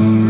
Mm-hmm.